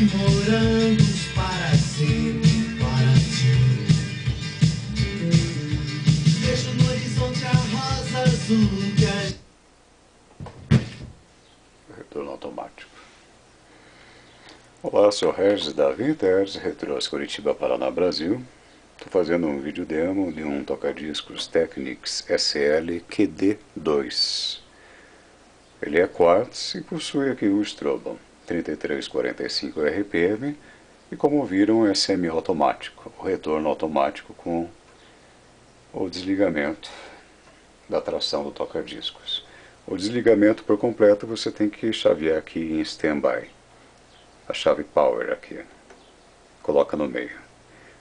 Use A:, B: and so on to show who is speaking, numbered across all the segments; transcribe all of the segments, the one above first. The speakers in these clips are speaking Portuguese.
A: de morangos para sempre para ti. Vejo no horizonte a rosa azul
B: Retorno automático. Olá, sou Regis da Vintage, Retros Curitiba, Paraná, Brasil. Estou fazendo um vídeo demo de um tocadiscos Technics SL QD2. Ele é quartz e possui aqui o Strobel 3345 RPM e como viram é semi-automático, o retorno automático com o desligamento da tração do toca-discos. O desligamento por completo você tem que chavear aqui em standby. A chave power aqui. Coloca no meio.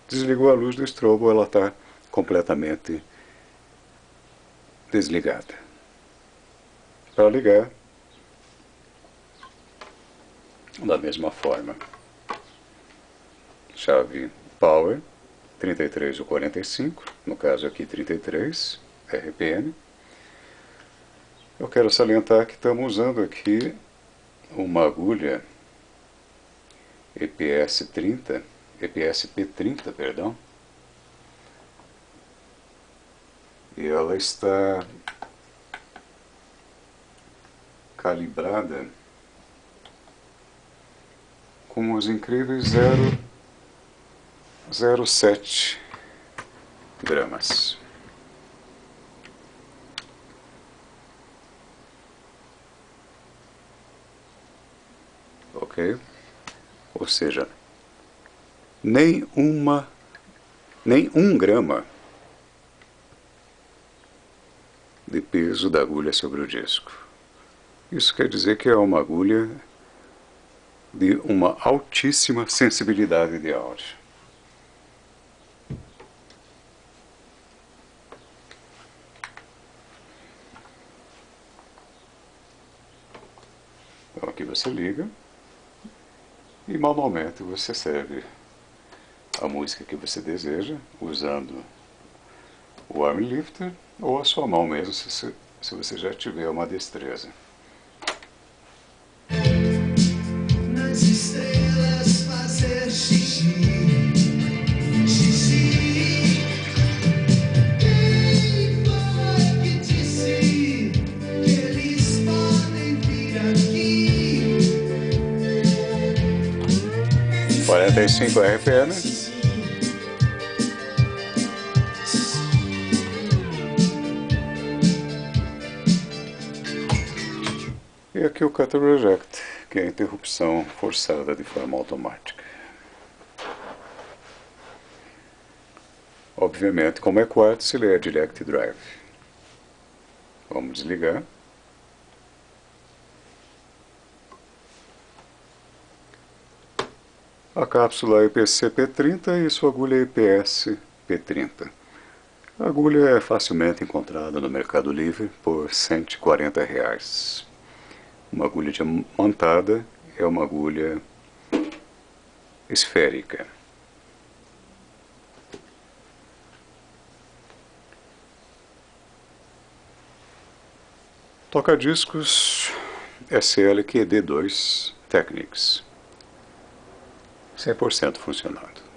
B: Desligou a luz do strobo, ela está completamente desligada. Para ligar, da mesma forma. Chave power 33 ou 45, no caso aqui 33 RPM. Eu quero salientar que estamos usando aqui uma agulha EPS 30, EPS P30, perdão. E ela está calibrada com os incríveis 0,07 gramas. Ok? Ou seja, nem uma, nem um grama de peso da agulha sobre o disco. Isso quer dizer que é uma agulha de uma altíssima sensibilidade de áudio. Então aqui você liga e manualmente você serve a música que você deseja usando o arm lifter ou a sua mão mesmo se, se você já tiver uma destreza. 45 RPM. E aqui o Cutter Reject, que é a interrupção forçada de forma automática. Obviamente, como é quartzo, ele é Direct Drive. Vamos desligar. A cápsula EPC P30 e sua agulha EPS P30. A agulha é facilmente encontrada no Mercado Livre por 140 reais. Uma agulha diamantada é uma agulha esférica. Toca-discos SLQD2 Technics. 100% funcionando.